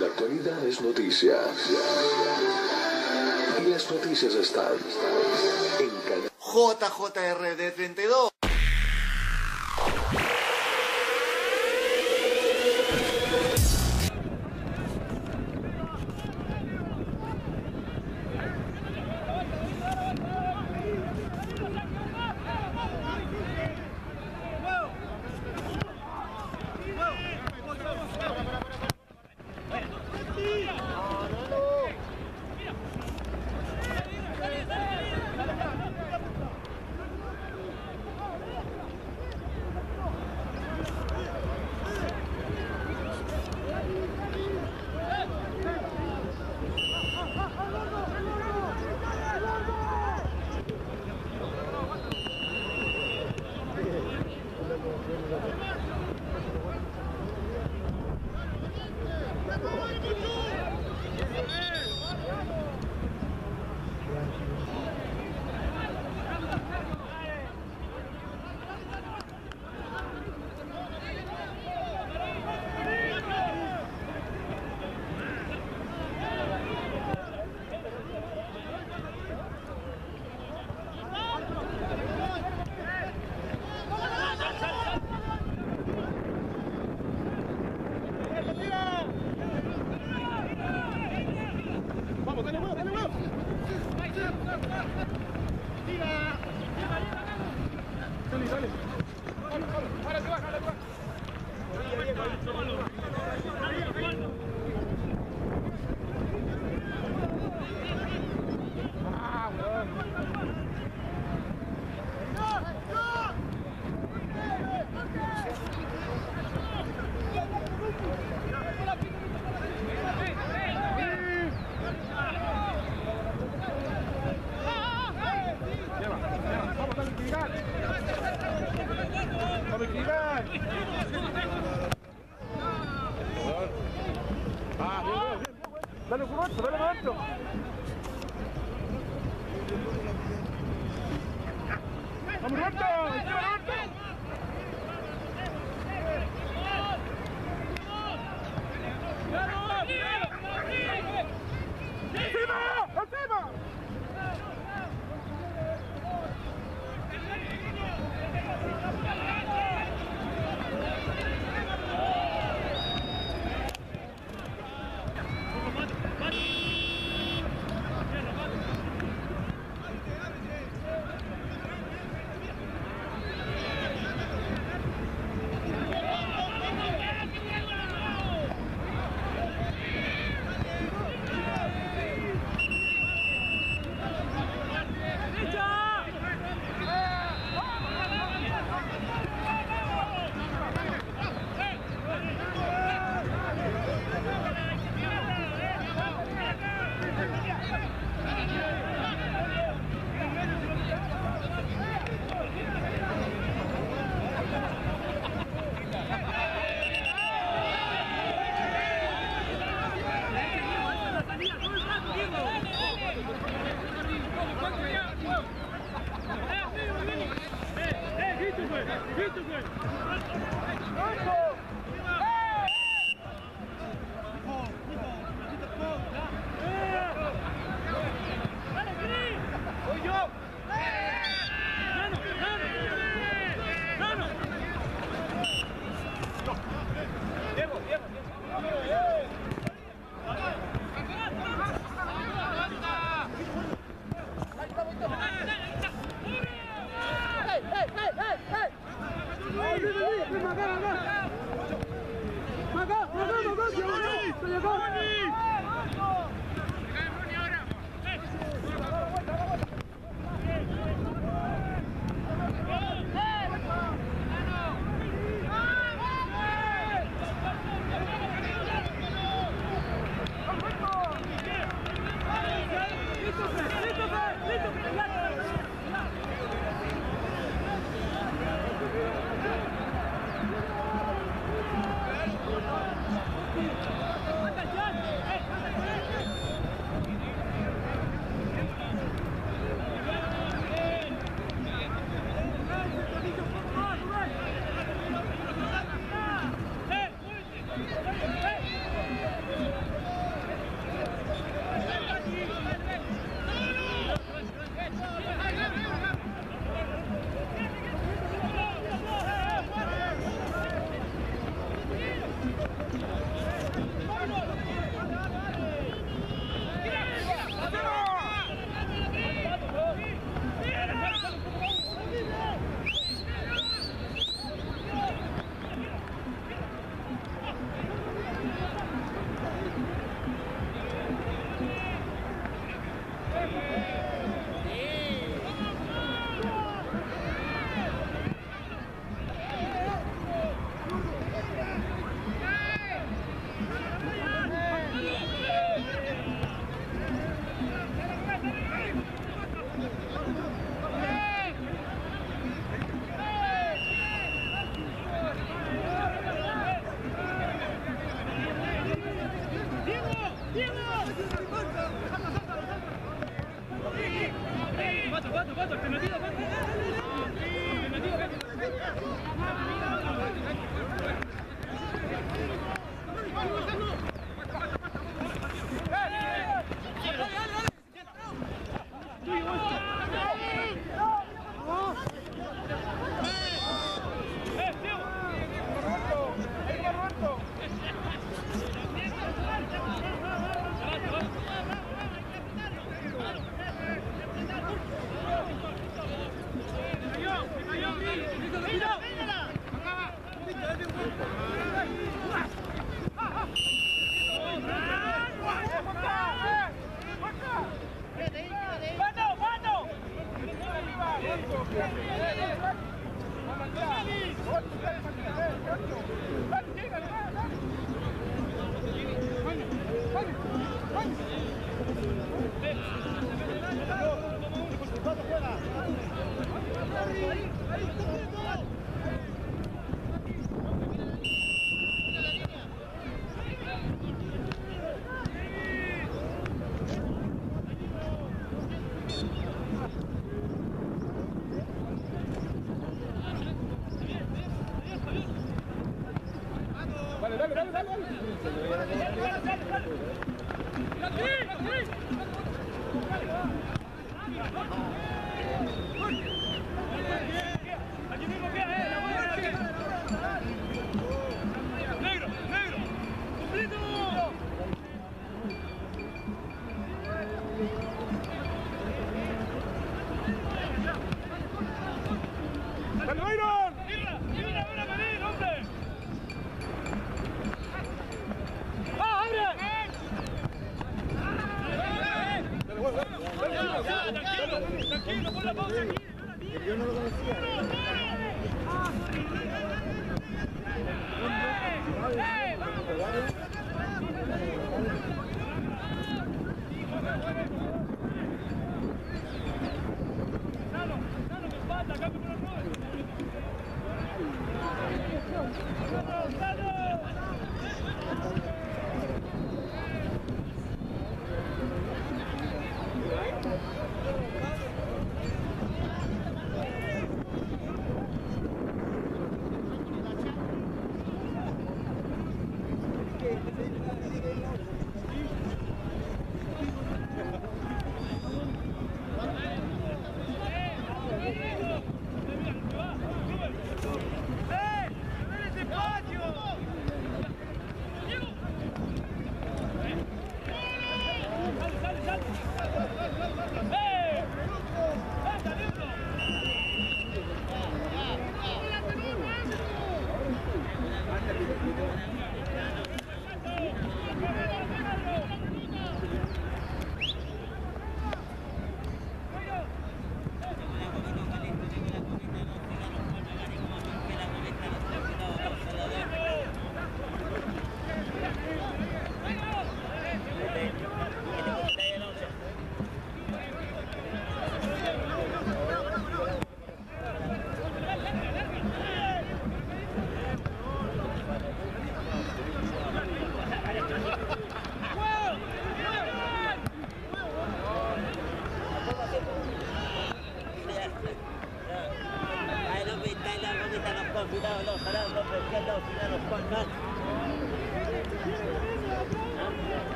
La actualidad es noticia. Y las noticias están en Canal JJRD32. Hadi.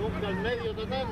Busca el medio total.